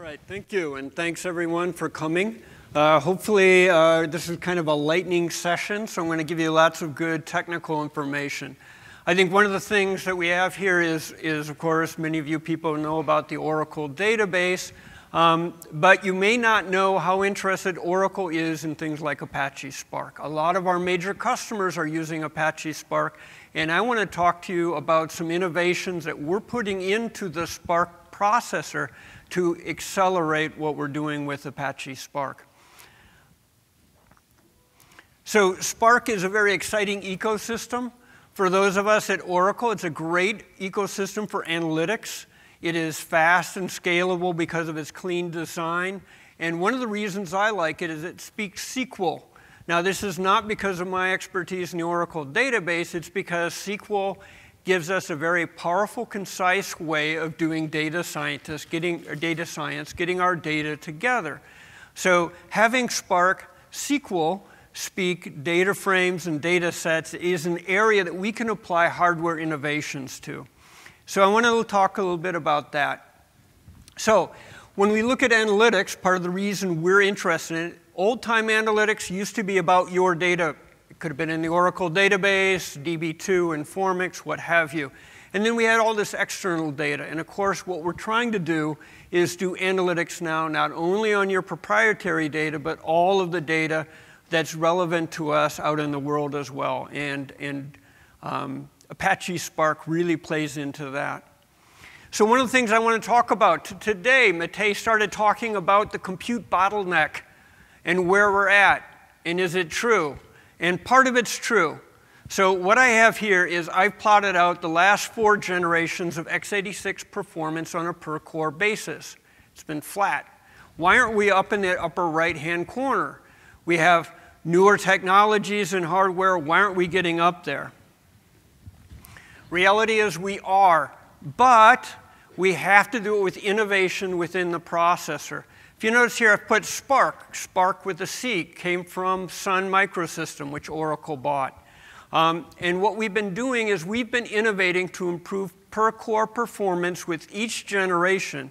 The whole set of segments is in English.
All right, thank you, and thanks everyone for coming. Uh, hopefully, uh, this is kind of a lightning session, so I'm going to give you lots of good technical information. I think one of the things that we have here is, is of course, many of you people know about the Oracle database, um, but you may not know how interested Oracle is in things like Apache Spark. A lot of our major customers are using Apache Spark, and I want to talk to you about some innovations that we're putting into the SPARC processor to accelerate what we're doing with Apache Spark. So Spark is a very exciting ecosystem. For those of us at Oracle, it's a great ecosystem for analytics. It is fast and scalable because of its clean design. And one of the reasons I like it is it speaks SQL. Now, this is not because of my expertise in the Oracle database, it's because SQL gives us a very powerful, concise way of doing data scientists, getting data science, getting our data together. So having Spark SQL speak data frames and data sets is an area that we can apply hardware innovations to. So I want to talk a little bit about that. So when we look at analytics, part of the reason we're interested in it, old-time analytics used to be about your data could have been in the Oracle database, DB2, Informix, what have you. And then we had all this external data. And of course, what we're trying to do is do analytics now, not only on your proprietary data, but all of the data that's relevant to us out in the world as well. And, and um, Apache Spark really plays into that. So one of the things I want to talk about today, Matei started talking about the compute bottleneck and where we're at. And is it true? And part of it's true. So what I have here is I've plotted out the last four generations of x86 performance on a per core basis. It's been flat. Why aren't we up in the upper right hand corner? We have newer technologies and hardware. Why aren't we getting up there? Reality is we are, but we have to do it with innovation within the processor. If you notice here, I've put SPARC. SPARC with a C came from Sun Microsystem, which Oracle bought. Um, and what we've been doing is we've been innovating to improve per core performance with each generation.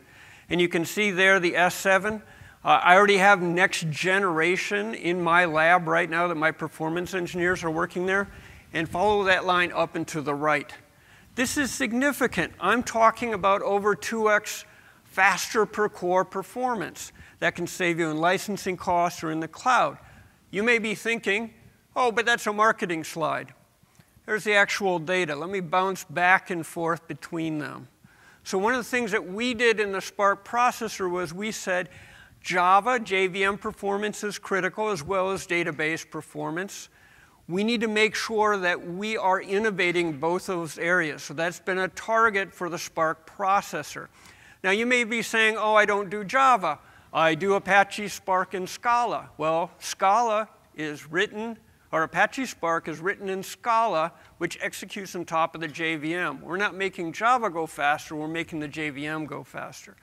And you can see there the S7. Uh, I already have next generation in my lab right now that my performance engineers are working there. And follow that line up and to the right. This is significant. I'm talking about over 2x faster per core performance. That can save you in licensing costs or in the cloud. You may be thinking, oh, but that's a marketing slide. There's the actual data. Let me bounce back and forth between them. So one of the things that we did in the SPARC processor was we said Java, JVM performance is critical as well as database performance. We need to make sure that we are innovating both those areas. So that's been a target for the SPARC processor. Now you may be saying, oh, I don't do Java. I do Apache Spark and Scala. Well, Scala is written, or Apache Spark is written in Scala, which executes on top of the JVM. We're not making Java go faster, we're making the JVM go faster.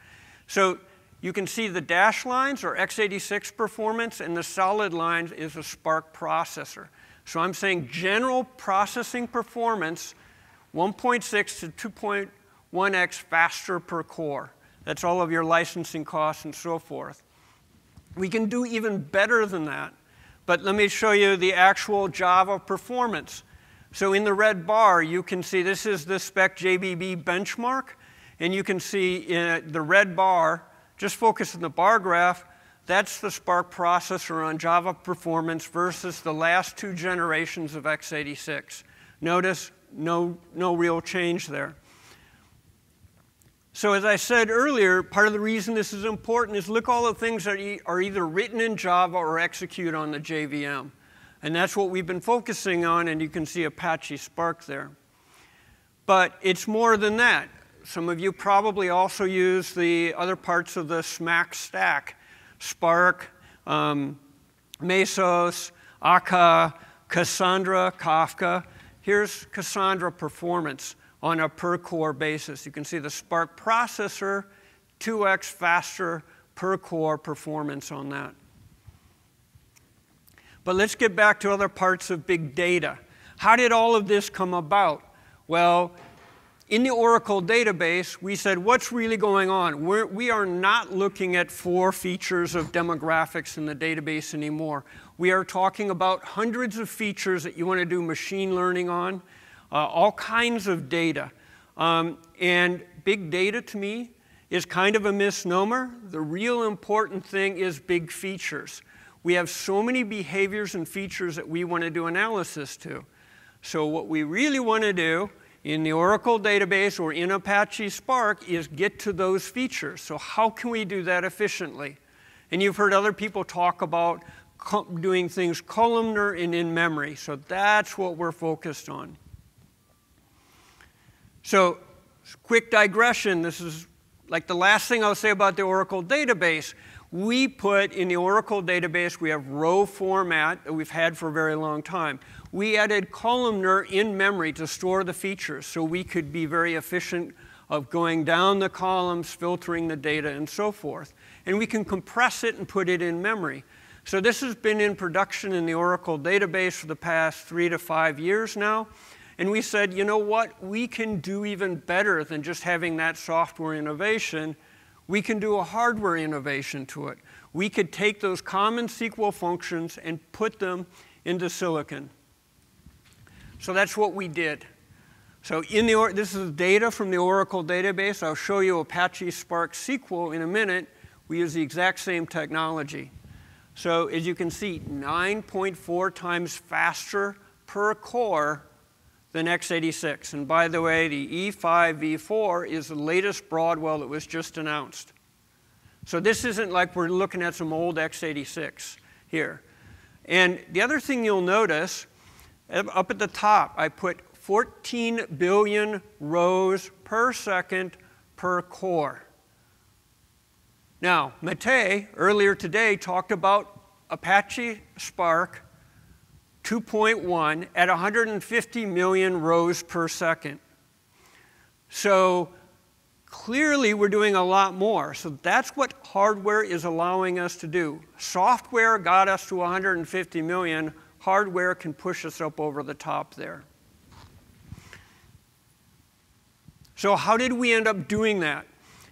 So you can see the dash lines are x86 performance, and the solid line is a SPARC processor. So I'm saying general processing performance 1.6 to 2.1x faster per core. That's all of your licensing costs and so forth. We can do even better than that. But let me show you the actual Java performance. So in the red bar, you can see this is the SPECjbb benchmark. And you can see in the red bar, just focus on the bar graph, that's the SPARC processor on Java performance versus the last two generations of x86. Notice no, no real change there. So as I said earlier, part of the reason this is important is look all the things that are either written in Java or execute on the JVM. And that's what we've been focusing on, and you can see Apache Spark there. But it's more than that. Some of you probably also use the other parts of the SMAC stack, Spark, um, Mesos, Akka, Cassandra, Kafka. Here's Cassandra performance on a per core basis. You can see the SPARC processor, 2x faster per core performance on that. But let's get back to other parts of big data. How did all of this come about? Well, in the Oracle database, we said, what's really going on? We're, we are not looking at four features of demographics in the database anymore. We are talking about hundreds of features that you want to do machine learning on, all kinds of data. Um, and big data to me is kind of a misnomer. The real important thing is big features. We have so many behaviors and features that we want to do analysis to. So what we really want to do in the Oracle database or in Apache Spark is get to those features. So how can we do that efficiently? And you've heard other people talk about doing things columnar and in memory. So that's what we're focused on. So quick digression. This is like the last thing I'll say about the Oracle database. We put in the Oracle database, we have row format that we've had for a very long time we added columnar in memory to store the features so we could be very efficient of going down the columns, filtering the data, and so forth. And we can compress it and put it in memory. So this has been in production in the Oracle database for the past three to five years now. And we said, you know what? We can do even better than just having that software innovation. We can do a hardware innovation to it. We could take those common SQL functions and put them into silicon. So that's what we did. So in the, this is data from the Oracle database. I'll show you Apache Spark SQL in a minute. We use the exact same technology. So as you can see, 9.4 times faster per core than x86. And by the way, the E5 V4 is the latest Broadwell that was just announced. So this isn't like we're looking at some old x86 here. And the other thing you'll notice up at the top, I put 14 billion rows per second per core. Now, Matei earlier today talked about Apache Spark 2.1 at 150 million rows per second. So clearly we're doing a lot more. So that's what hardware is allowing us to do. Software got us to 150 million hardware can push us up over the top there. So how did we end up doing that?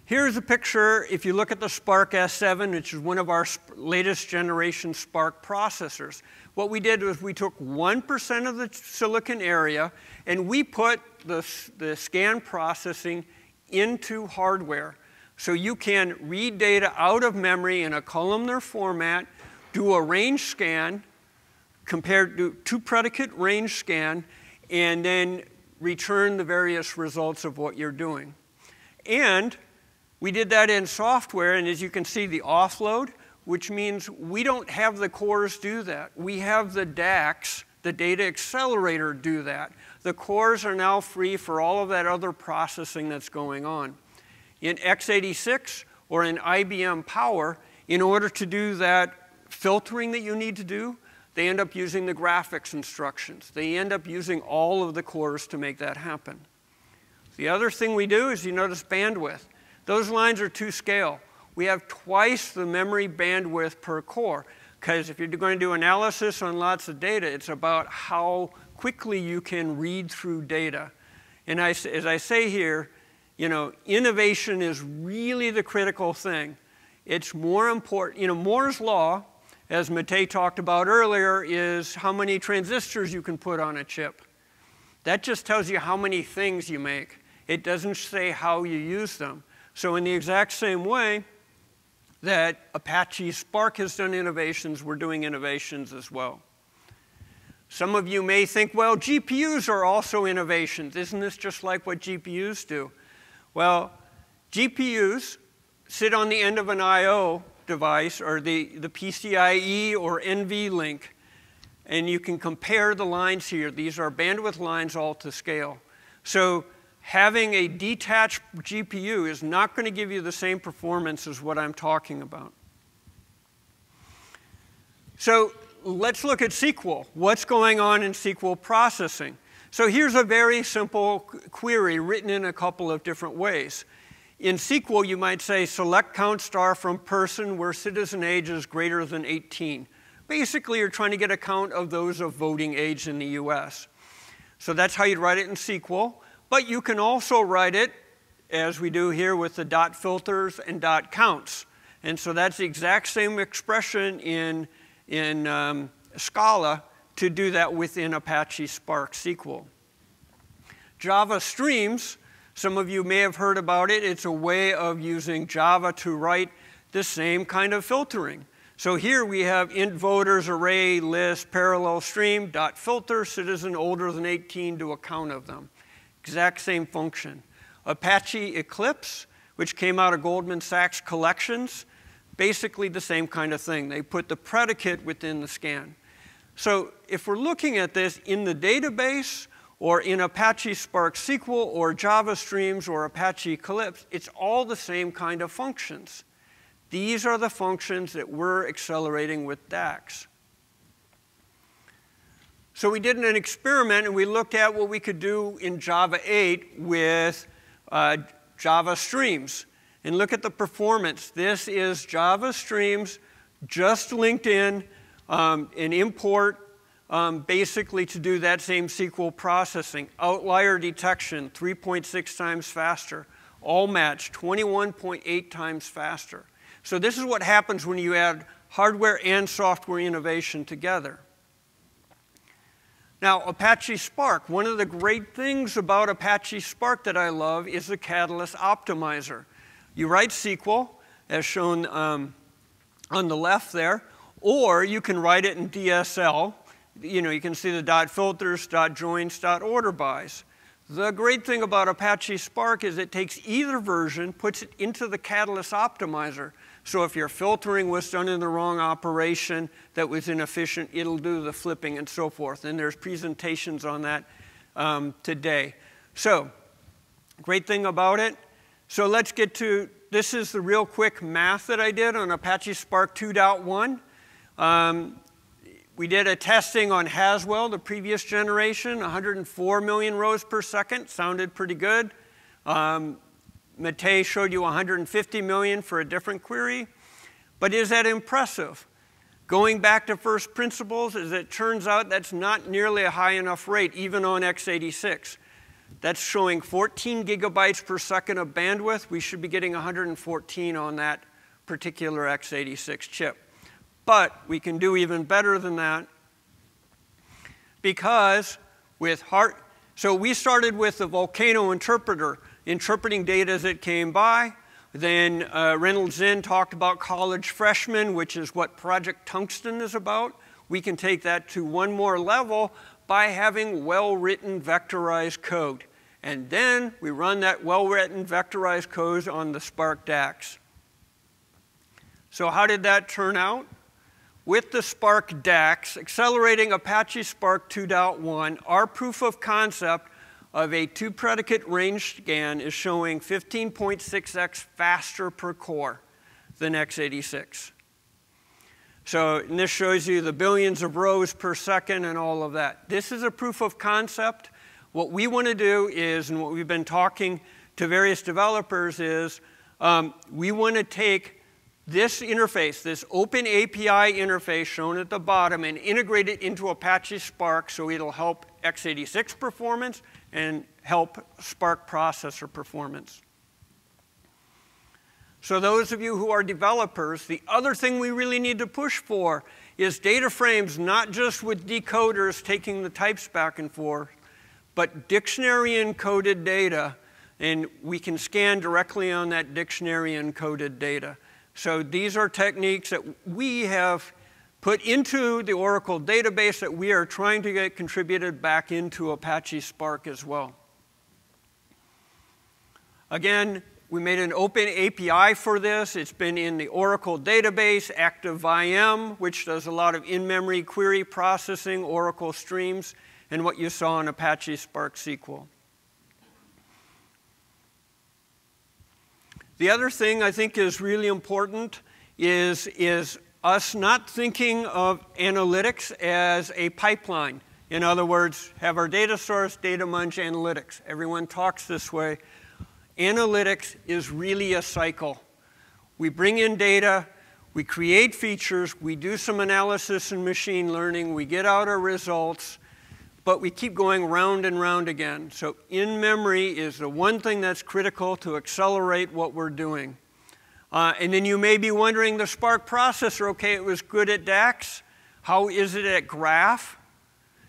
Here's a picture, if you look at the SPARC S7, which is one of our latest generation SPARC processors. What we did was we took 1% of the silicon area and we put the, the scan processing into hardware. So you can read data out of memory in a columnar format, do a range scan, compare to two predicate range scan, and then return the various results of what you're doing. And we did that in software, and as you can see, the offload, which means we don't have the cores do that. We have the DAX, the data accelerator, do that. The cores are now free for all of that other processing that's going on. In x86 or in IBM Power, in order to do that filtering that you need to do, they end up using the graphics instructions. They end up using all of the cores to make that happen. The other thing we do is you notice bandwidth. Those lines are to scale. We have twice the memory bandwidth per core because if you're going to do analysis on lots of data, it's about how quickly you can read through data. And I, as I say here, you know, innovation is really the critical thing. It's more important, you know, Moore's law as Matei talked about earlier, is how many transistors you can put on a chip. That just tells you how many things you make. It doesn't say how you use them. So in the exact same way that Apache Spark has done innovations, we're doing innovations as well. Some of you may think, well, GPUs are also innovations. Isn't this just like what GPUs do? Well, GPUs sit on the end of an I.O device or the, the PCIe or NVLink, and you can compare the lines here. These are bandwidth lines all to scale. So having a detached GPU is not going to give you the same performance as what I'm talking about. So let's look at SQL. What's going on in SQL processing? So here's a very simple query written in a couple of different ways. In SQL, you might say select count star from person where citizen age is greater than 18. Basically, you're trying to get a count of those of voting age in the US. So that's how you'd write it in SQL. But you can also write it as we do here with the dot filters and dot counts. And so that's the exact same expression in, in um, Scala to do that within Apache Spark SQL. Java Streams, some of you may have heard about it. It's a way of using Java to write the same kind of filtering. So here we have int voters, array, list, parallel stream, dot filter, citizen older than 18 to a count of them. Exact same function. Apache Eclipse, which came out of Goldman Sachs collections, basically the same kind of thing. They put the predicate within the scan. So if we're looking at this in the database or in Apache Spark SQL or Java Streams or Apache Eclipse, it's all the same kind of functions. These are the functions that we're accelerating with DAX. So we did an experiment and we looked at what we could do in Java 8 with uh, Java Streams. And look at the performance. This is Java Streams just linked in um, an import um, basically to do that same SQL processing. Outlier detection, 3.6 times faster. All match, 21.8 times faster. So this is what happens when you add hardware and software innovation together. Now, Apache Spark, one of the great things about Apache Spark that I love is the Catalyst Optimizer. You write SQL, as shown um, on the left there, or you can write it in DSL. You know, you can see the dot filters, dot joins, dot order bys. The great thing about Apache Spark is it takes either version, puts it into the Catalyst Optimizer, so if your filtering was done in the wrong operation that was inefficient, it'll do the flipping and so forth. And there's presentations on that um, today. So, great thing about it. So let's get to, this is the real quick math that I did on Apache Spark 2.1. Um, we did a testing on Haswell, the previous generation, 104 million rows per second, sounded pretty good. Um, Matei showed you 150 million for a different query. But is that impressive? Going back to first principles, as it turns out, that's not nearly a high enough rate, even on x86. That's showing 14 gigabytes per second of bandwidth. We should be getting 114 on that particular x86 chip. But we can do even better than that because with heart, so we started with the Volcano interpreter interpreting data as it came by. Then uh, Reynold Xin talked about college freshmen, which is what Project Tungsten is about. We can take that to one more level by having well-written vectorized code. And then we run that well-written vectorized code on the SPARC DAX. So how did that turn out? With the SPARC DAX, accelerating Apache Spark 2.1, our proof of concept of a two predicate range scan is showing 15.6x faster per core than x86. So this shows you the billions of rows per second and all of that. This is a proof of concept. What we want to do is, and what we've been talking to various developers is, um, we want to take this interface, this open API interface shown at the bottom, and integrate it into Apache Spark so it'll help x86 performance and help SPARC processor performance. So those of you who are developers, the other thing we really need to push for is data frames not just with decoders taking the types back and forth, but dictionary encoded data, and we can scan directly on that dictionary encoded data. So these are techniques that we have put into the Oracle database that we are trying to get contributed back into Apache Spark as well. Again, we made an open API for this. It's been in the Oracle database, ActiveIM, which does a lot of in-memory query processing, Oracle streams, and what you saw in Apache Spark SQL. The other thing I think is really important is, is us not thinking of analytics as a pipeline. In other words, have our data source, data munch, analytics. Everyone talks this way. Analytics is really a cycle. We bring in data, we create features, we do some analysis and machine learning, we get out our results, but we keep going round and round again. So in memory is the one thing that's critical to accelerate what we're doing. Uh, and then you may be wondering the SPARC processor, okay, it was good at DAX. How is it at graph?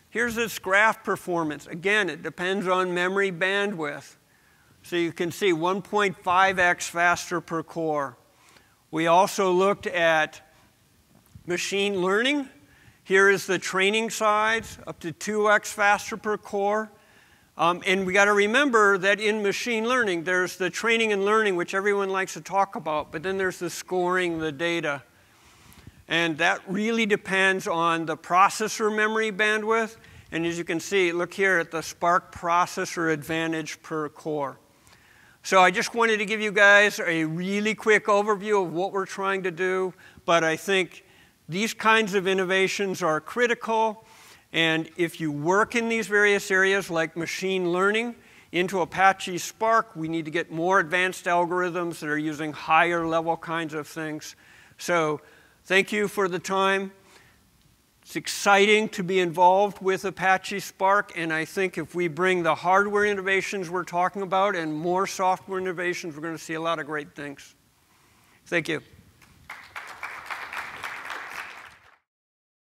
Here's its graph performance. Again, it depends on memory bandwidth. So you can see 1.5x faster per core. We also looked at machine learning. Here is the training size, up to 2x faster per core. Um, and we got to remember that in machine learning, there's the training and learning, which everyone likes to talk about, but then there's the scoring the data. And that really depends on the processor memory bandwidth. And as you can see, look here at the SPARC processor advantage per core. So I just wanted to give you guys a really quick overview of what we're trying to do, but I think these kinds of innovations are critical and if you work in these various areas like machine learning into Apache Spark, we need to get more advanced algorithms that are using higher level kinds of things. So thank you for the time. It's exciting to be involved with Apache Spark, and I think if we bring the hardware innovations we're talking about and more software innovations, we're going to see a lot of great things. Thank you.